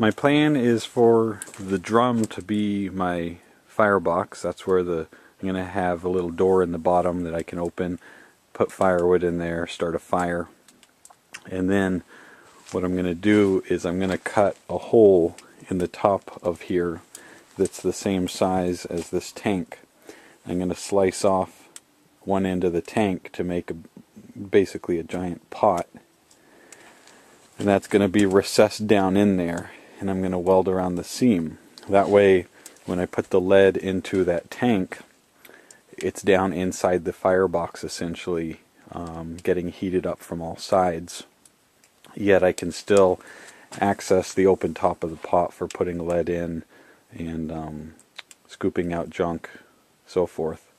My plan is for the drum to be my firebox. That's where the I'm going to have a little door in the bottom that I can open, put firewood in there, start a fire. And then what I'm going to do is I'm going to cut a hole in the top of here that's the same size as this tank. I'm going to slice off one end of the tank to make a, basically a giant pot. And that's going to be recessed down in there and I'm going to weld around the seam. That way when I put the lead into that tank it's down inside the firebox essentially um, getting heated up from all sides. Yet I can still access the open top of the pot for putting lead in and um, scooping out junk, so forth.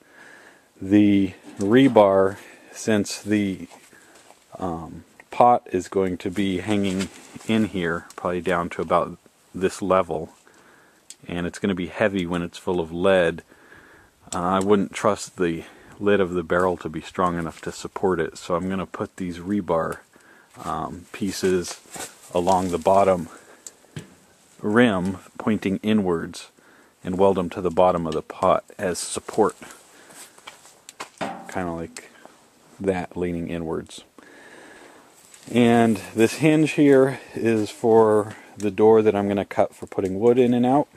The rebar, since the um, pot is going to be hanging in here, probably down to about this level, and it's going to be heavy when it's full of lead, uh, I wouldn't trust the lid of the barrel to be strong enough to support it, so I'm going to put these rebar um, pieces along the bottom rim pointing inwards and weld them to the bottom of the pot as support. Kind of like that leaning inwards. And this hinge here is for the door that I'm going to cut for putting wood in and out.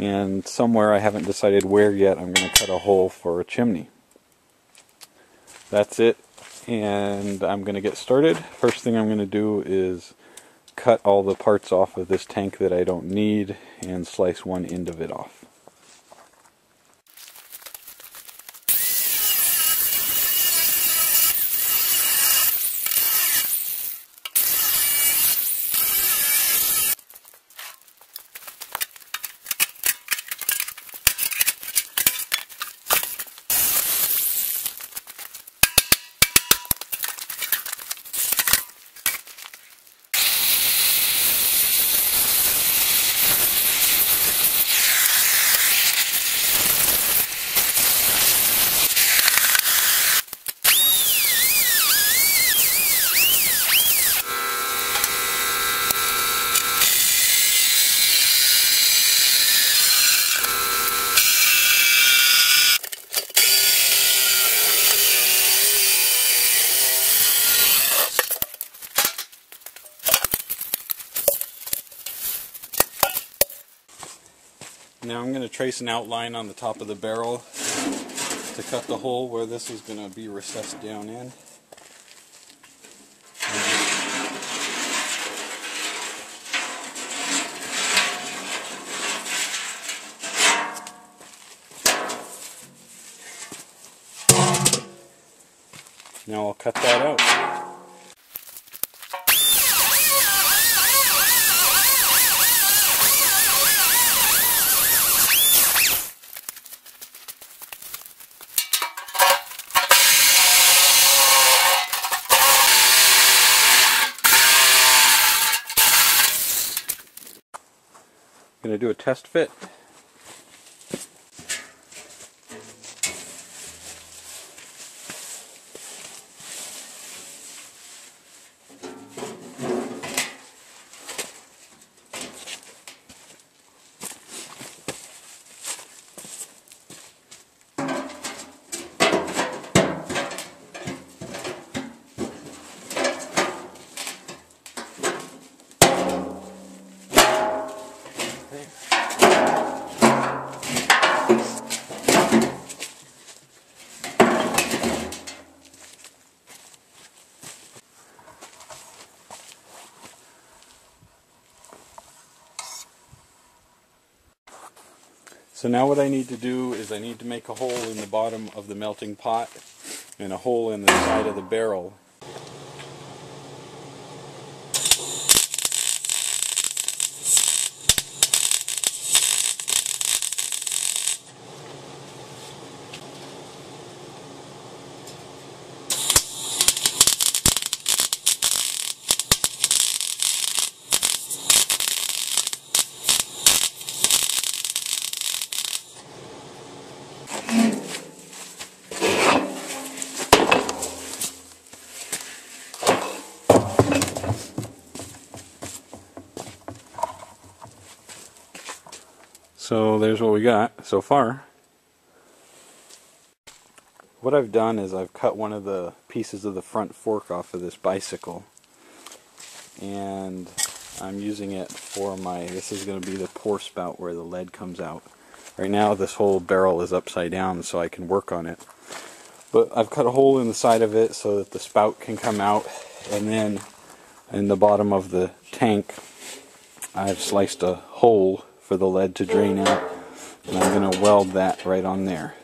And somewhere, I haven't decided where yet, I'm going to cut a hole for a chimney. That's it, and I'm going to get started. First thing I'm going to do is cut all the parts off of this tank that I don't need and slice one end of it off. Trace an outline on the top of the barrel to cut the hole where this is going to be recessed down in. Now I'll cut that out. Do a test fit. So now what I need to do is I need to make a hole in the bottom of the melting pot and a hole in the side of the barrel So there's what we got so far. What I've done is I've cut one of the pieces of the front fork off of this bicycle and I'm using it for my, this is going to be the pour spout where the lead comes out. Right now this whole barrel is upside down so I can work on it. But I've cut a hole in the side of it so that the spout can come out and then in the bottom of the tank I've sliced a hole for the lead to drain out and I'm going to weld that right on there.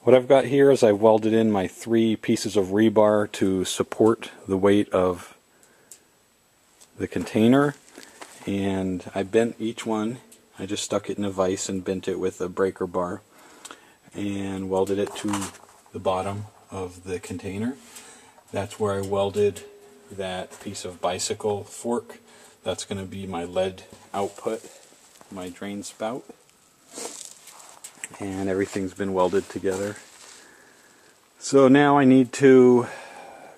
What I've got here is I've welded in my three pieces of rebar to support the weight of the container and I bent each one. I just stuck it in a vise and bent it with a breaker bar and welded it to the bottom of the container. That's where I welded that piece of bicycle fork. That's going to be my lead output, my drain spout. And everything's been welded together. So now I need to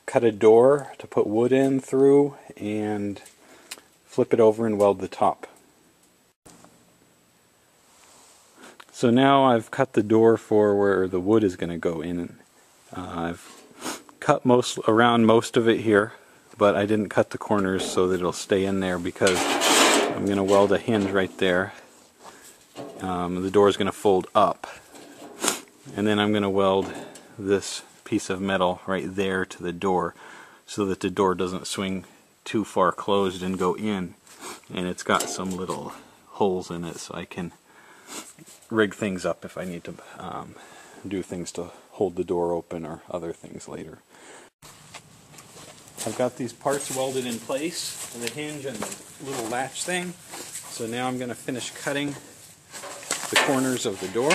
cut a door to put wood in through and flip it over and weld the top. So now I've cut the door for where the wood is going to go in. Uh, I've cut most around most of it here, but I didn't cut the corners so that it'll stay in there because I'm going to weld a hinge right there. Um, the door is going to fold up. And then I'm going to weld this piece of metal right there to the door so that the door doesn't swing too far closed and go in and it's got some little holes in it so I can rig things up if I need to um, do things to hold the door open or other things later. I've got these parts welded in place, the hinge and the little latch thing. So now I'm going to finish cutting the corners of the door.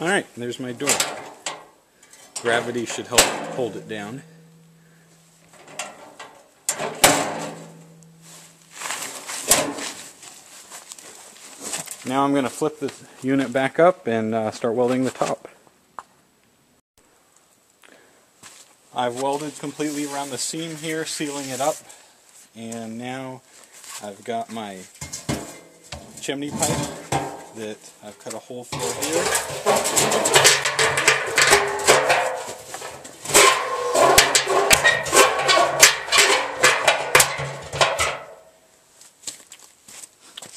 Alright, there's my door. Gravity should help hold it down. Now I'm going to flip the unit back up and uh, start welding the top. I've welded completely around the seam here, sealing it up. And now I've got my chimney pipe that I've cut a hole for here.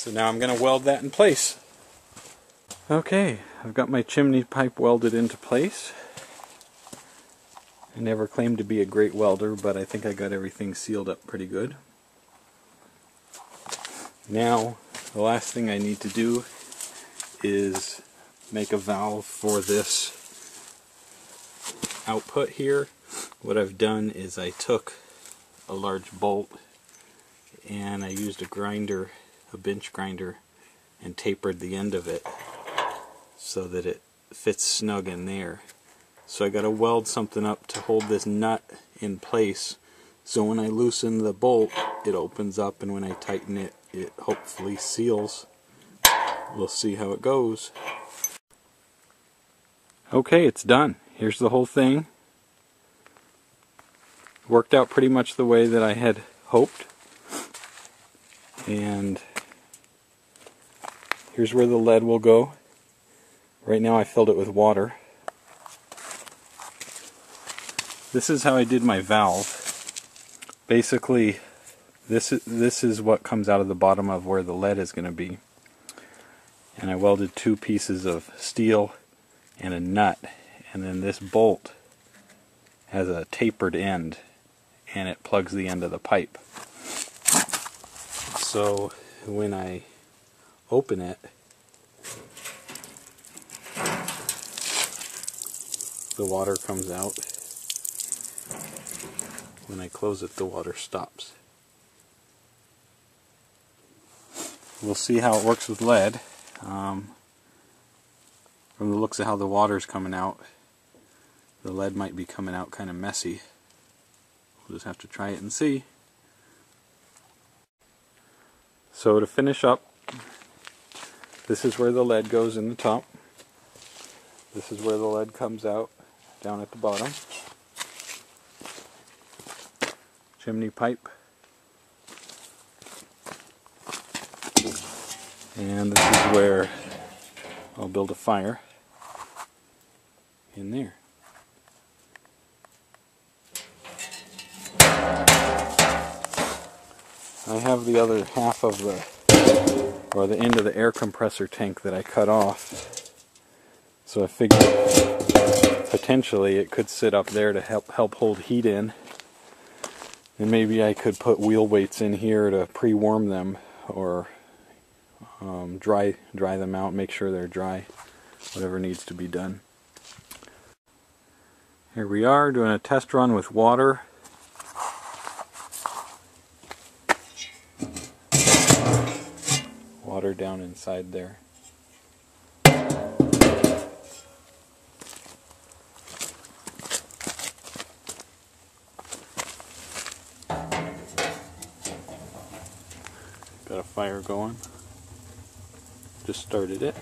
So now I'm going to weld that in place. Okay, I've got my chimney pipe welded into place. I never claimed to be a great welder, but I think I got everything sealed up pretty good. Now, the last thing I need to do is make a valve for this output here. What I've done is I took a large bolt and I used a grinder, a bench grinder, and tapered the end of it so that it fits snug in there. So I got to weld something up to hold this nut in place so when I loosen the bolt it opens up and when I tighten it it hopefully seals we'll see how it goes. Okay, it's done. Here's the whole thing. Worked out pretty much the way that I had hoped. And here's where the lead will go. Right now I filled it with water. This is how I did my valve. Basically, this is, this is what comes out of the bottom of where the lead is going to be and I welded two pieces of steel and a nut and then this bolt has a tapered end and it plugs the end of the pipe so when I open it the water comes out when I close it the water stops we'll see how it works with lead um, from the looks of how the water's coming out, the lead might be coming out kind of messy. We'll just have to try it and see. So to finish up, This is where the lead goes in the top. This is where the lead comes out down at the bottom. Chimney pipe. And this is where I'll build a fire in there. I have the other half of the, or the end of the air compressor tank that I cut off. So I figured potentially it could sit up there to help help hold heat in. And maybe I could put wheel weights in here to pre-warm them or um, dry dry them out, make sure they're dry, whatever needs to be done. Here we are doing a test run with water. Water down inside there. Got a fire going. Just started it.